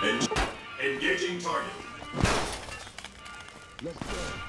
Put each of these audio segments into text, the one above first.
En- engaging target. Let's go.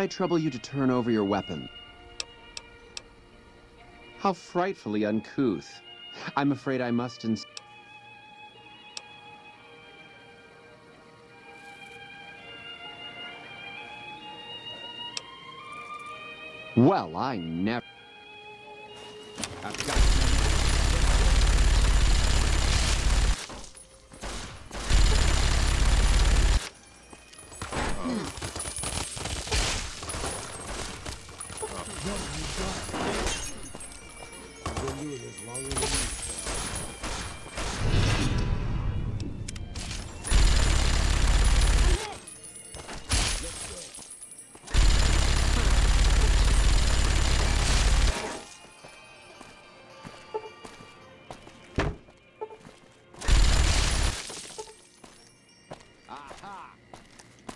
I trouble you to turn over your weapon. How frightfully uncouth. I'm afraid I must Well, I never.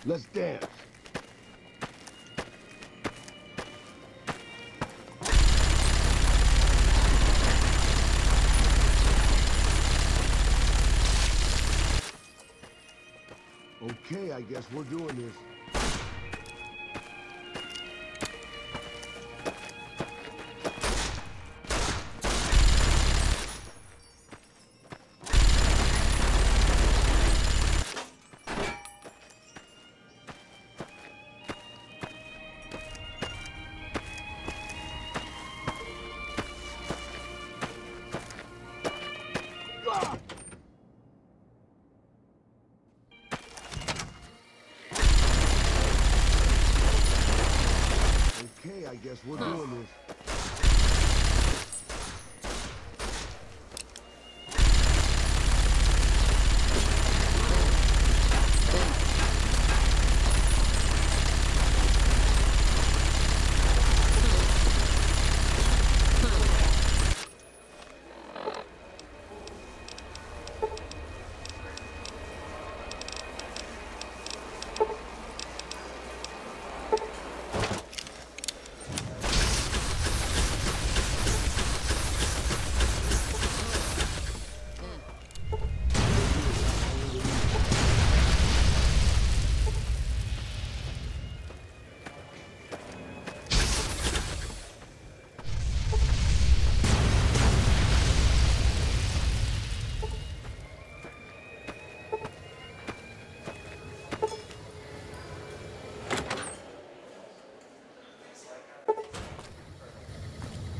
Let's dance. Okay, I guess we're doing this. Guess we're doing this.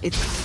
It's